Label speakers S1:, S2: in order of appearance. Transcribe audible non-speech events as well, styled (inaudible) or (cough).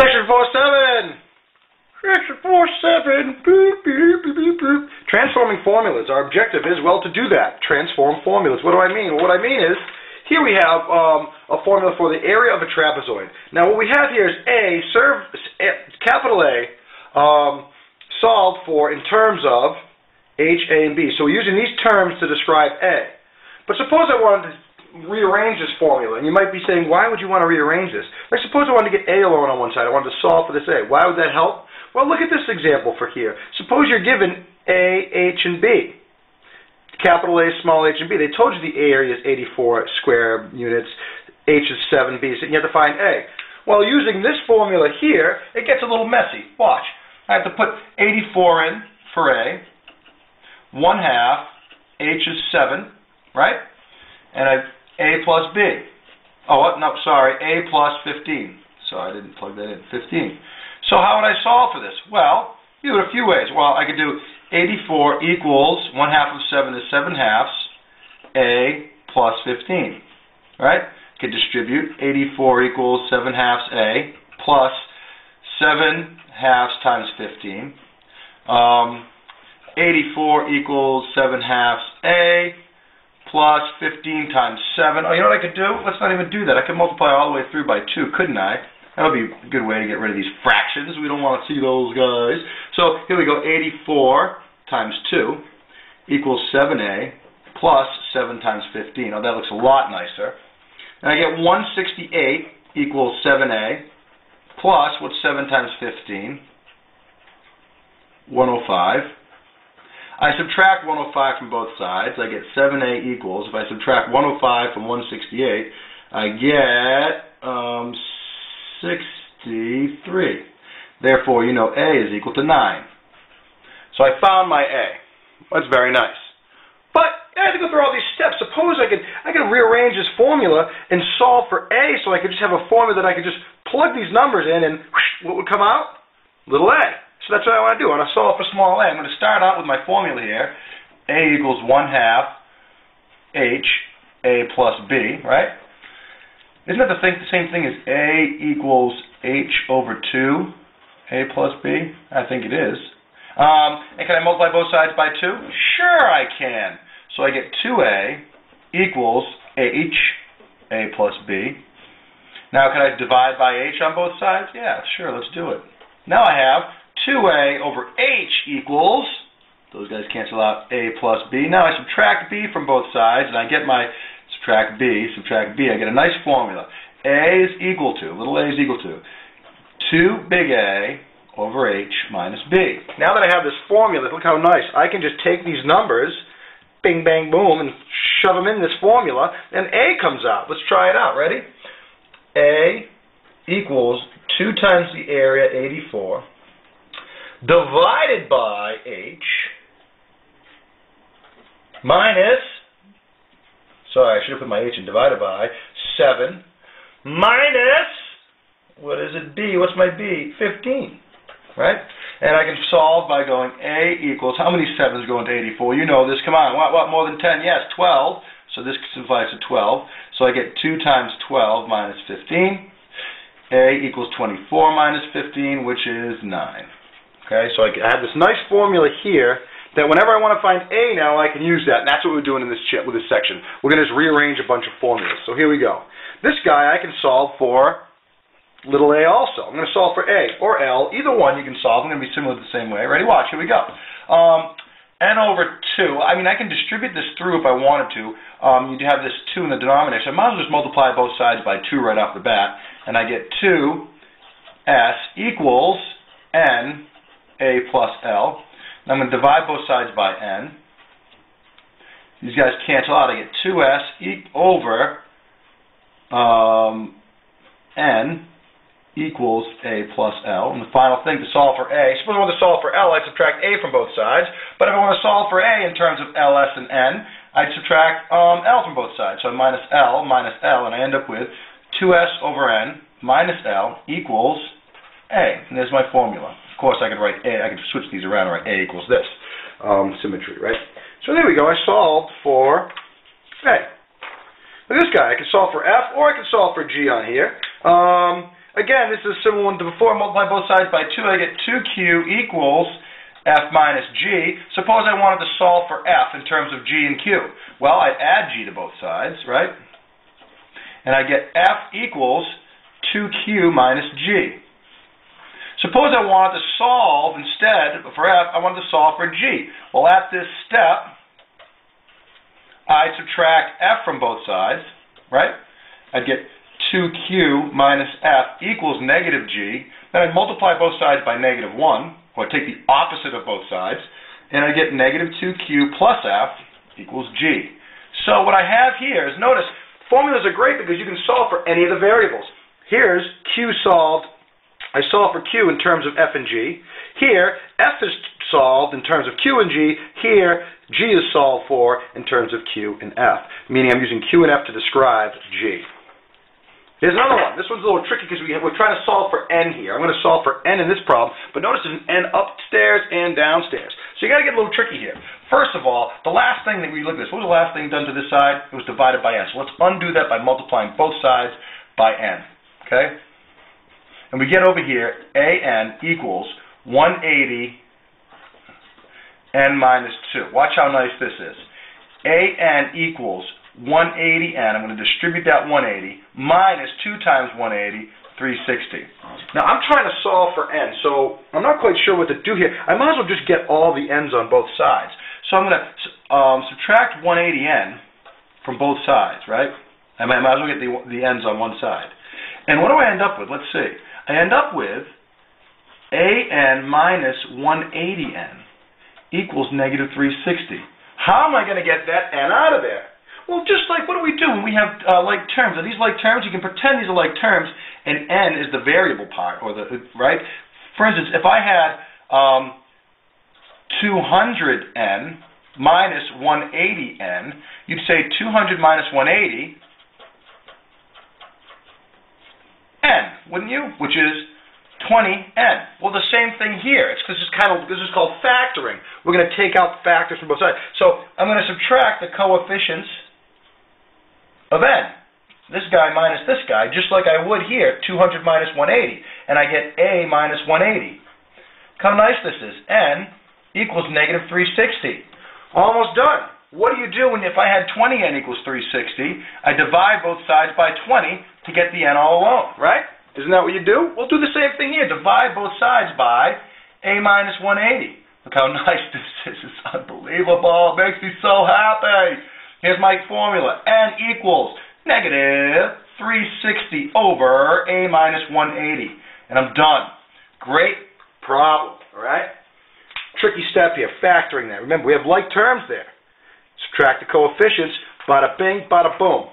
S1: Section 47! Section 47! Boop, boop, boop, boop, boop. Transforming formulas. Our objective is, well, to do that. Transform formulas. What do I mean? Well, what I mean is, here we have um, a formula for the area of a trapezoid. Now, what we have here is A, serve, capital A, um, solved for in terms of H, A, and B. So we're using these terms to describe A. But suppose I wanted to rearrange this formula, and you might be saying, why would you want to rearrange this? Like suppose I wanted to get A alone on one side. I wanted to solve for this A. Why would that help? Well, look at this example for here. Suppose you're given A, H, and B. Capital A, small h, and B. They told you the area is 84 square units, H is 7B, so you have to find A. Well, using this formula here, it gets a little messy. Watch. I have to put 84 in for A, 1 half, H is 7, right? And I A plus B. Oh, no, sorry, A plus 15. So I didn't plug that in, 15. So how would I solve for this? Well, you it a few ways. Well, I could do 84 equals 1 half of 7 is 7 halves, A plus 15, right? Could distribute 84 equals 7 halves A plus 7 halves times 15. Um, 84 equals 7 halves A plus 15 times 7. Oh, you know what I could do? Let's not even do that. I could multiply all the way through by 2, couldn't I? That would be a good way to get rid of these fractions. We don't want to see those guys. So here we go. 84 times 2 equals 7a plus 7 times 15. Oh, that looks a lot nicer. And I get 168 equals 7a plus, what's 7 times 15? 105. I subtract 105 from both sides. I get 7a equals. If I subtract 105 from 168, I get um, 63. Therefore, you know a is equal to 9. So I found my a. That's very nice. But I had to go through all these steps. Suppose I could I could rearrange this formula and solve for a so I could just have a formula that I could just plug these numbers in and whoosh, what would come out? Little a. That's what I want to do. I want to solve for small a. I'm going to start out with my formula here. A equals 1 half H, A plus B, right? Isn't that the, thing, the same thing as A equals H over 2, A plus B? I think it is. Um, and can I multiply both sides by 2? Sure I can. So I get 2A equals H, A plus B. Now can I divide by H on both sides? Yeah, sure, let's do it. Now I have 2a over h equals, those guys cancel out a plus b. Now I subtract b from both sides, and I get my subtract b, subtract b. I get a nice formula. a is equal to, little a is equal to, 2 big A over h minus b. Now that I have this formula, look how nice. I can just take these numbers, bing, bang, boom, and shove them in this formula, and a comes out. Let's try it out. Ready? a equals 2 times the area, 84, divided by h minus, sorry, I should have put my h in divided by, 7 minus, what is it, b? What's my b? 15, right? And I can solve by going a equals, how many 7s go into 84? You know this, come on, what, what, more than 10? Yes, 12. So this simplifies to 12. So I get 2 times 12 minus 15. A equals 24 minus 15, which is 9. Okay, so I have this nice formula here that whenever I want to find A now, I can use that. And that's what we're doing in this chip with this section. We're going to just rearrange a bunch of formulas. So here we go. This guy I can solve for little a also. I'm going to solve for A or L. Either one you can solve. I'm going to be similar the same way. Ready? Watch. Here we go. Um, n over 2. I mean, I can distribute this through if I wanted to. Um, you'd have this 2 in the denominator. So I might as well just multiply both sides by 2 right off the bat. And I get 2s equals n a plus L. And I'm going to divide both sides by n. These guys cancel out. I get 2s e over um, n equals a plus L. And the final thing to solve for a, suppose I want to solve for L, I'd subtract a from both sides. But if I want to solve for a in terms of ls and n, I'd subtract um, L from both sides. So minus L minus L, and I end up with 2s over n minus L equals a. And there's my formula course, I could write A, I could switch these around and write A equals this. Um, symmetry, right? So there we go. I solved for A. At this guy. I can solve for F or I can solve for G on here. Um, again, this is a similar one to before. Multiply both sides by 2. I get 2q equals f minus g. Suppose I wanted to solve for f in terms of g and q. Well, I'd add g to both sides, right? And I get f equals 2q minus g. Suppose I wanted to solve instead for f, I wanted to solve for g. Well, at this step, I subtract f from both sides, right? I'd get 2q minus f equals negative g. Then I'd multiply both sides by negative 1, or I'd take the opposite of both sides, and I get negative 2q plus f equals g. So what I have here is, notice, formulas are great because you can solve for any of the variables. Here's q solved I solve for Q in terms of F and G. Here, F is solved in terms of Q and G. Here, G is solved for in terms of Q and F, meaning I'm using Q and F to describe G. Here's another one. This one's a little tricky because we are trying to solve for n here. I'm going to solve for n in this problem, but notice there's an n upstairs and downstairs. So you got to get a little tricky here. First of all, the last thing that we looked at this, what was the last thing done to this side? It was divided by n. So let's undo that by multiplying both sides by n. Okay? And we get over here, AN equals 180 n minus 2. Watch how nice this is. AN equals 180n. I'm going to distribute that 180 minus 2 times 180, 360. Now I'm trying to solve for n, so I'm not quite sure what to do here. I might as well just get all the n's on both sides. So I'm going to um, subtract 180n from both sides, right? I might, I might as well get the, the n's on one side. And what do I end up with? Let's see. I end up with an minus 180n equals negative 360. How am I going to get that n out of there? Well, just like what do we do when we have uh, like terms? Are these like terms? You can pretend these are like terms, and n is the variable part, or the right. For instance, if I had um, 200n minus 180n, you'd say 200 minus 180 wouldn't you? Which is 20n. Well, the same thing here. It's because it's kind of this is called factoring. We're going to take out factors from both sides. So I'm going to subtract the coefficients of n. This guy minus this guy, just like I would here, 200 minus 180, and I get a minus 180. Look how nice this is. n equals negative 360. Almost done. What do you do when if I had 20n equals 360? I divide both sides by 20 to get the n all alone, right? Isn't that what you do? We'll do the same thing here. Divide both sides by a minus 180. Look how (laughs) nice this is. It's unbelievable. It makes me so happy. Here's my formula. n equals negative 360 over a minus 180. And I'm done. Great problem, all right? Tricky step here, factoring that. Remember, we have like terms there. Subtract the coefficients, bada bing, bada boom.